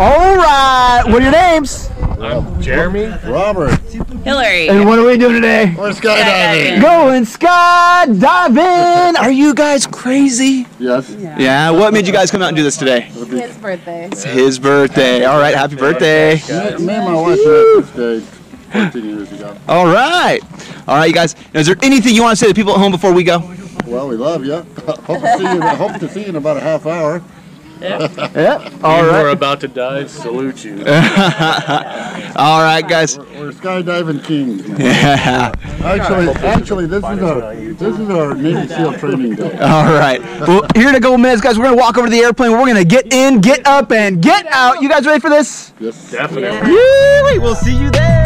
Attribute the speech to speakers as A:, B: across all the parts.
A: All right. What are your names?
B: I'm Jeremy.
C: Robert.
D: Hillary.
A: And what are we doing today?
C: We're skydiving.
A: Going skydiving. Are you guys crazy?
C: Yes.
A: Yeah. What made you guys come out and do this today?
D: His birthday.
A: It's his birthday. All right. Happy birthday.
C: Me and my wife met this day 14 years ago.
A: All right. All right, you guys. Now, is there anything you want to say to the people at home before we go?
C: Well, we love you. hope to see you. Hope to see you in about a half hour.
A: Yep. All
B: We're about to dive. Salute you.
A: All right, guys.
C: We're, we're skydiving kings.
A: Yeah.
C: Actually, actually, this is our this is our Navy SEAL training day.
A: All right. Well, here in a couple minutes, guys, we're gonna walk over to the airplane. We're gonna get in, get up, and get out. You guys ready for this?
C: Yes.
B: Definitely.
A: Yee! We'll see you there.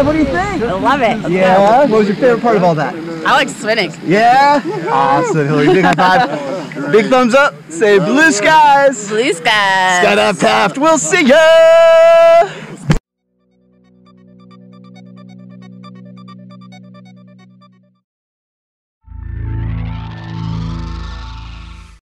A: Been. What do you think?
D: I love it.
A: Yeah. What was your favorite part of all that?
D: I like swimming.
A: Yeah. Awesome, Hillary. Big high five. Big thumbs up. Say blue skies.
D: Blue skies.
A: Skydive Taft. We'll see ya.